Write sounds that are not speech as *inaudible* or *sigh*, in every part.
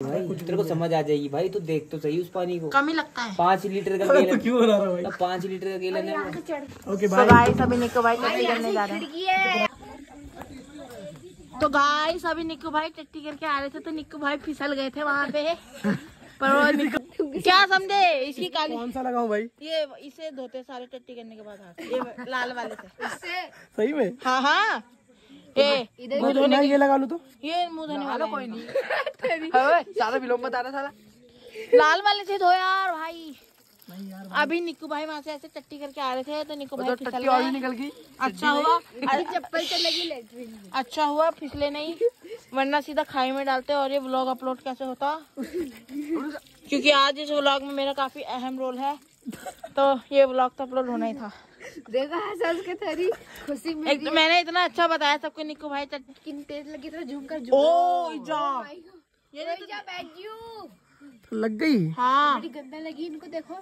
भाई तेरे को समझ आ जाएगी। भाई तू देख तो सही उस पानी को। कम ही लगता है। पाँच लीटर का *laughs* केला क्यों बना रहा भाई? पाँच लीटर का केला नहीं ओके तो गाइस अभी निक्को भाई टट्टी करने जा रहे हैं। तो गाइस अभी निक्को भाई टट्टी करके आ रहे थे तो निक्को भाई फिसल गए थे वहाँ पे। पर वो *laughs* क्या समझे? इसकी काली कौन सा लगाऊँ भाई? ये इसे धोते सारे टट्टी करने के बाद ये लाल वाले से। सही में? हाँ हाँ। ये मुँह मैं धोने ये लगा लूँ तो? ये मुँह धोने वाला कोई नहीं। *laughs* *laughs* सारा विलोम बता रहा साला। लाल वाले से धो यार भाई। अभी निक्कू भाई वहाँ से ऐसे टट्टी करके आ रहे थे तो निकू भाई फिसल टट्टी और भी निकल गई। अच्छा हुआ। *laughs* चप्पल चलेगी अच्छा हुआ फिसले नहीं। वरना सीधा खाई में डालते और ये व्लॉग अपलोड कैसे होता? क्योंकि आज इस व्लॉग में मेरा काफ़ी अहम रोल है तो ये व्लॉग तो अपलोड होना ही था। देखा हंस के तेरी खुशी में एक तो मैंने इतना अच्छा बताया सबको निक्कू भाई किन तेज लगी तो झूम कर ओ जा ये ओए जा बैठ यू तो लग गई। हाँ। गंदा लगी इनको देखो।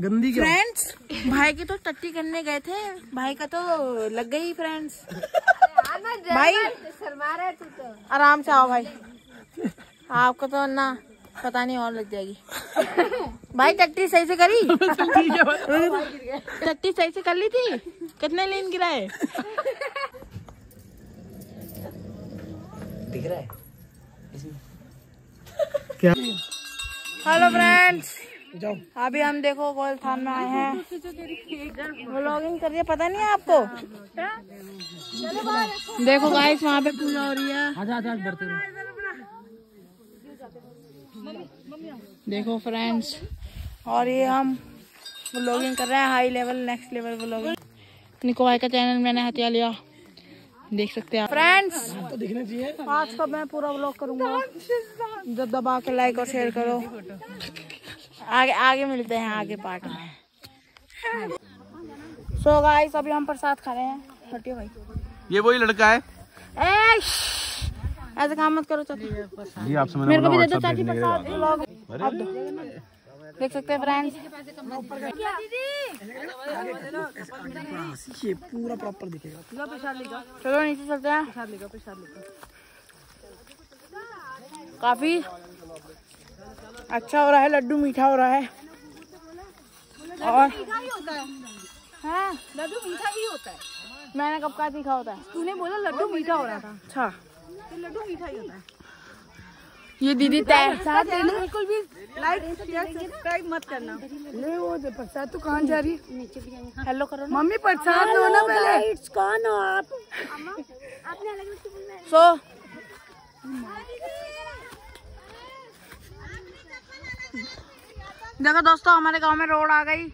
गंदी फ्रेंड्स भाई की तो टट्टी करने गए थे। भाई का तो लग गई फ्रेंड्स भाई शर्मा रहा है तू तो। आराम से आओ भाई। आपको तो ना पता नहीं और लग जाएगी। *laughs* भाई टट्टी सही से करी? *laughs* टट्टी सही से कर ली थी? कितने लीन गिराए? दिख रहा है? इसमें। क्या? हेलो फ्रेंड्स जाओ। अभी हम देखो गोल थान में आए हैं। व्लॉगिंग कर रही है पता नहीं है आपको? देखो गाइस वहाँ पे पूजा हो रही है। आजा आजा बढ़ते रहो। देखो फ्रेंड्स और ये हम ब्लॉगिंग कर रहे हैं high level next level vlogging निको भाई का चैनल मैंने हथिया लिया। देख सकते हैं फ्रेंड्स तो दिखना चाहिए। आज का मैं पूरा व्लॉग करूँगा। जब दबा के लाइक और शेयर करो। आगे आगे मिलते हैं आगे पार्ट में। सो गाइस अभी हम प्रसाद खा रहे हैं। हटियो भाई। ये वही लड़का है। ऐसे काम मत करो चाची। जी मेरे को भी दे दो चाची प्रसाद। दो। देख सकते हैं फ्रेंड्स ये पूरा प्रॉपर दिखेगा। चलो नीचे चलते हैं। काफ़ी अच्छा हो रहा है लड्डू मीठा हो रहा है। और हाँ? लड्डू मीठा ही होता है मैंने कब का सीखा होता है? तूने बोला लड्डू मीठा हो रहा था। अच्छा। तो लड्डू मीठा ही होता है। ये दीदी तय बिल्कुल भी लाइक शेयर सब्सक्राइब मत करना। ले वो प्रसाद तो कहाँ जा रही है? हेलो करो ना। मम्मी प्रसाद दो ना पहले। कौन हो आप? है। सो। देखो दोस्तों हमारे गाँव में रोड आ गई।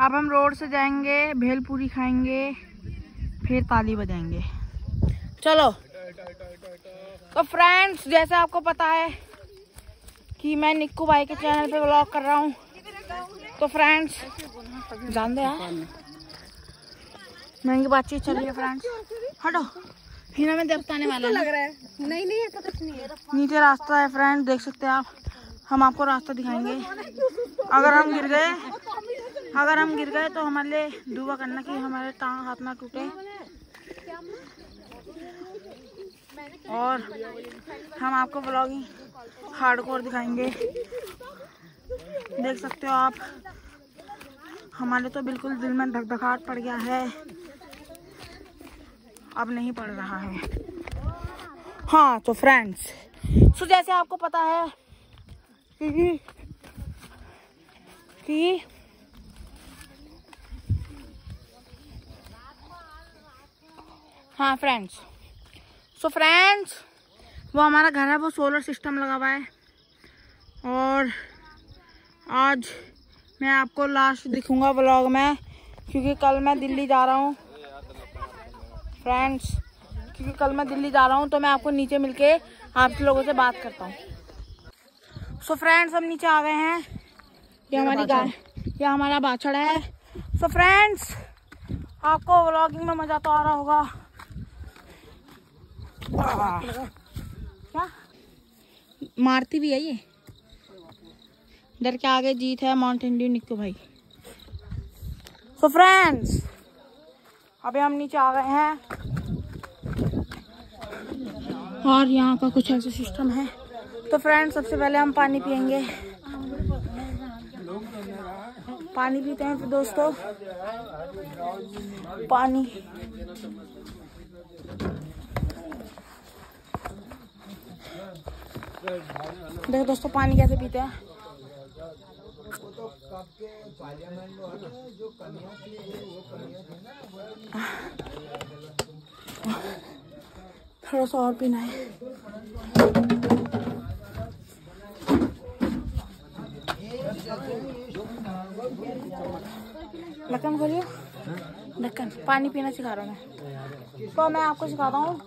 अब हम रोड से जाएँगे भेलपूरी खाएँगे फिर ताली बजाएँगे। चलो। तो फ्रेंड्स जैसे आपको पता है कि मैं निक्कू भाई के चैनल पे ब्लॉग कर रहा हूँ। तो फ्रेंड्स जान दे महँगी बातचीत चल रही है फ्रेंड्स हटो। हिना में देवता आने वाला लग रहा है। नहीं नहीं ऐसा कुछ नहीं है। नीचे रास्ता है फ्रेंड देख सकते हैं आप। हम आपको रास्ता दिखाएँगे। अगर हम गिर गए अगर हम गिर गए तो हमारे लिए दुआ करना कि हमारे टांग हाथ ना टूटे। और हम आपको ब्लॉगिंग हार्ड हार्डकोर दिखाएँगे। देख सकते हो आप, हमारे तो बिल्कुल दिल में धक धकाट पड़ गया है। अब नहीं पड़ रहा है। हाँ तो फ्रेंड्स सो जैसे आपको पता है, कि कि हाँ फ्रेंड्स सो फ्रेंड्स वो हमारा घर है वो सोलर सिस्टम लगा हुआ है। और आज मैं आपको लास्ट दिखूँगा ब्लॉग में क्योंकि कल मैं दिल्ली जा रहा हूँ। फ्रेंड्स क्योंकि कल मैं दिल्ली जा रहा हूँ तो मैं आपको नीचे मिलके आप लोगों से बात करता हूँ। सो फ्रेंड्स हम नीचे आ गए हैं। ये हमारी गाय ये हमारा बाछड़ा है। सो so फ्रेंड्स आपको व्लॉगिंग में मज़ा तो आ रहा होगा। क्या? मारती भी है ये। डर के आगे जीत है माउंटेन ड्यू निक्को भाई। सो फ्रेंड्स अभी हम नीचे आ गए हैं। और यहाँ का कुछ ऐसा सिस्टम है। तो फ्रेंड्स सबसे पहले हम पानी पियेंगे। पानी पीते हैं फिर दोस्तों। पानी। देखो दोस्तों, पानी कैसे पीते हैं। थोड़ा सा और पीना है। ढक्कन खोलियो ढक्कन पानी पीना सिखा रहा हूँ मैं। तो मैं आपको सिखाता हूँ।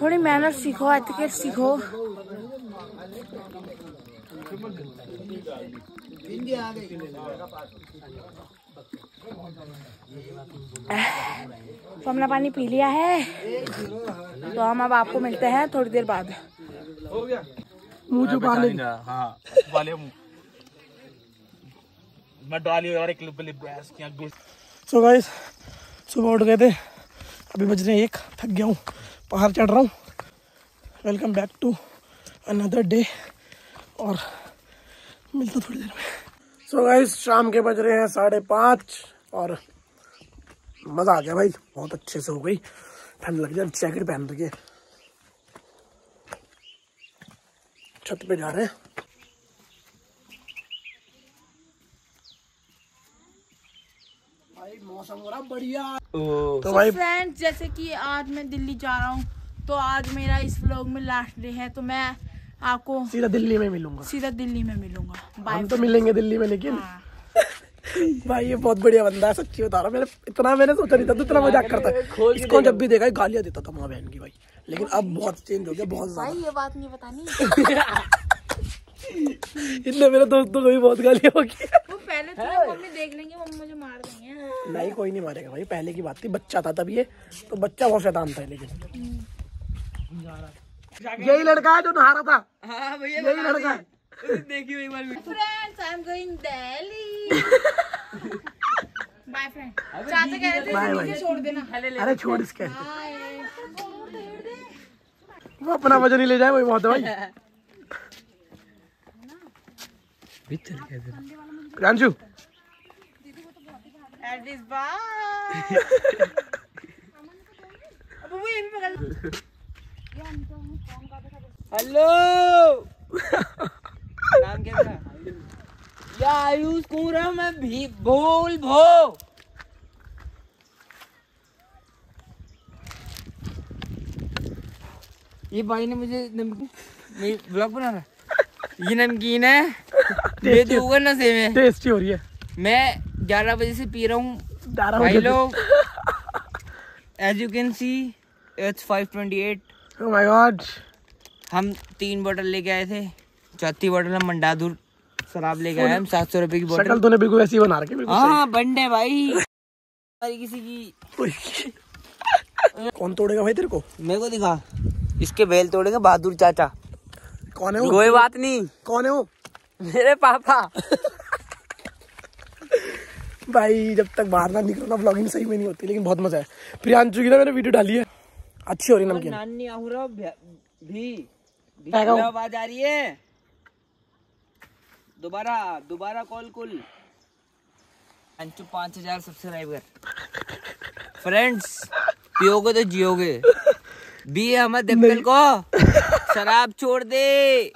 थोड़ी मेहनत सीखो, एटिकेट सीखो। तो हमने पानी पी लिया है। तो हम अब आपको मिलते हैं थोड़ी देर बाद। मुँह छुपा ले हाँ वाले मुँह मैं डाली और एक सो गाइस सुबह उठ गए थे। अभी बज रहे हैं एक थक गया हूँ। पहाड़ चढ़ रहा हूँ। Welcome back to another day और मिलता थोड़ी देर में। सो गाइस शाम के बज रहे हैं साढ़े पाँच और मज़ा आ गया भाई बहुत अच्छे से हो गई। ठंड लग जाए जैकेट पहन रखी है। छत पे जा रहे हैं। भाई मौसम हो रहा बढ़िया। तो भाई फ्रेंड्स जैसे कि आज मैं दिल्ली जा रहा हूँ तो आज मेरा इस व्लॉग में लास्ट डे है तो मैं आपको सीधा दिल्ली में मिलूँगा। सीधा दिल्ली में मिलूँगा। हम तो मिलेंगे दिल्ली में लेकिन। हाँ। भाई ये बहुत बढ़िया बंदा है सच्ची बता रहा मैंने इतना मैंने सोचा नहीं था तू इतना मज़ाक करता है। इसको जब भी देखा गालियाँ देता था माँ बहन की भाई। लेकिन अब बहुत चेंज हो गया बहुत भाई ज़्यादा ये बात नहीं बतानी। *laughs* इतने मेरे दोस्तों को भी बहुत गालियाँ होगी वो पहले तो मम्मी देख लेंगे मम्मी मुझे मार देंगे। नहीं कोई नहीं मारेगा भाई पहले की बात थी बच्चा था तब ये। तो बच्चा बहुत शैतान था लेकिन। यही लड़का है जो नहा रहा था। हाँ भैया यही लड़का है। देखियो एक बार friends I am going Delhi bye friend चाचा कह रहे थे मुझे छोड़ देना। अरे छोड़ इसके। वो अपना वज़न ही ले जाए वही बहुत है भाई। प्रियांशु एट इज़ बाय अब वो ये भी पकड़ हेलो नाम क्या था या आयुष कुंवरा मैं भी भूल भो। ये भाई ने मुझे नमकीन ब्लॉग बना रहा ये नमकीन है। *laughs* दूँगा नशे में। टेस्टी हो रही है। मैं ग्यारह बजे से पी रहा हूँ। भाई लोग as you can see it's five twenty eight oh my God हम तीन बोतल लेके आए थे। चौथी बोतल हम मंडादुर शराब लेके आए हम सात सौ रुपए की बोतल तूने बिल्कुल ऐसी बना रखी है, हाँ बंडे भाई। किसी की कौन तोड़ेगा भाई तेरे को? मेरे को दिखा। इसके बेल तोड़ेगा बहादुर चाचा। कौन है वो? कोई बात नहीं। कौन है वो? मेरे पापा। भाई जब तक बाहर ना निकलना ब्लॉगिंग सही में नहीं होती लेकिन बहुत मज़ा है। प्रियांशु की ना मैंने वीडियो डाली है। अच्छी हो रही नमकीन। नानी आहुरा भी भी आवाज़ आ रही है। दोबारा दोबारा कॉल कुल। अंचु पाँच हज़ार सब्सक्राइबर। फ्रेंड्स पियोगे तो जियोगे। बी अहमद दक्कल को शराब छोड़ दे।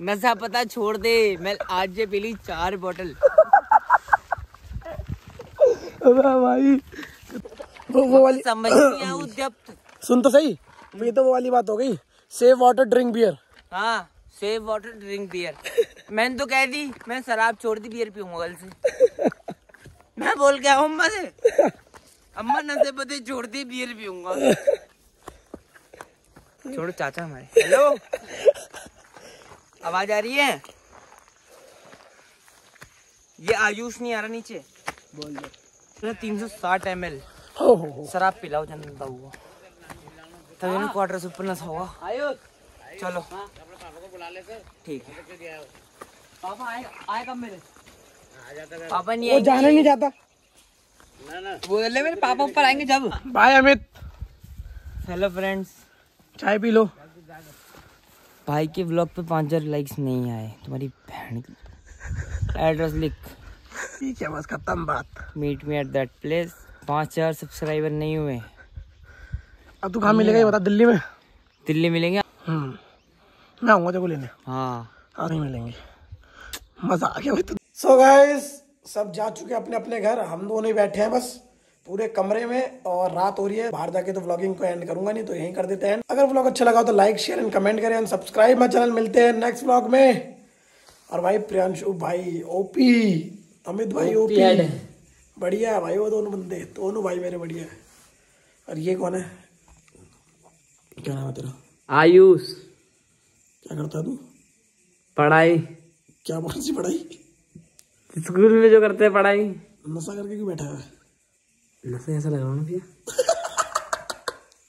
नशा पता छोड़ दे। मैं आज जे पी ली चार बोतल। अबे भाई। वो वो वाली समझ आया उद्यप्त *coughs* सुन तो सही ये तो वो वाली बात हो गई। सेव वाटर ड्रिंक बियर हाँ सेव वाटर ड्रिंक बियर मैंने तो कह दी मैं शराब छोड़ दी बियर पीऊँगा कल से। *laughs* मैं बोल के आऊँ अम्मा से। अम्मा नशे पते छोड़ दी बियर पीऊँगा। छोड़ो चाचा हमारे। हेलो आवाज़ आ रही है? ये आयुष नहीं आ रहा नीचे। बोल दो। तीन सौ साठ एम एल शराब पिलाओ जनता हुआ तभी ना क्वार्टर से ऊपर नशा होगा चलो ठीक है। पापा आए आए कब मेरे? पापा नहीं वो जाना नहीं बोले मेरे पापा ऊपर आएँगे जब। बाय अमित हेलो फ्रेंड्स चाय पी लो। भाई के ब्लॉग पे पाँच हज़ार लाइक्स नहीं आए। तुम्हारी बहन की एड्रेस लिख। *laughs* ठीक है बस खत्म बात। Meet me at that place पाँच हज़ार सब्सक्राइबर नहीं हुए। अब तू कहाँ मिलेगा ये बता दिल्ली में? दिल्ली मिलेंगे? हम्म। मैं आऊँगा तेरे को लेने। हाँ। हाँ नहीं मिलेंगे। मज़ा आ गया भाई तो सो गाइस सब जा चुके हैं अपने अपने घर। हम दोनों ही बैठे हैं बस पूरे कमरे में और रात हो रही है। बाहर जाके तो व्लॉगिंग को एंड करूँगा नहीं तो यहीं कर देते हैं। अगर व्लॉग अच्छा लगा तो लाइक शेयर एंड कमेंट करें एंड सब्सक्राइब माई चैनल मिलते हैं नेक्स्ट व्लॉग में। और भाई प्रियांशु भाई ओपी अमित भाई ओपी बढ़िया है भाई वो दोनों बंदे दोनों भाई मेरे बढ़िया है। और ये कौन है? क्या नाम है तेरा? आयुष। क्या करता है तू? पढ़ाई। क्या कौन सी पढ़ाई? स्कूल में जो करते हैं पढ़ाई। नशा करके क्यों बैठा है? नशा ऐसा लगाओ ना भैया।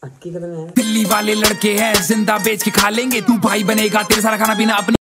अक्की कदम है। दिल्ली वाले लड़के हैं ज़िंदा बेच के खा लेंगे। तू भाई बनेगा तेरे सारा खाना पीना अपने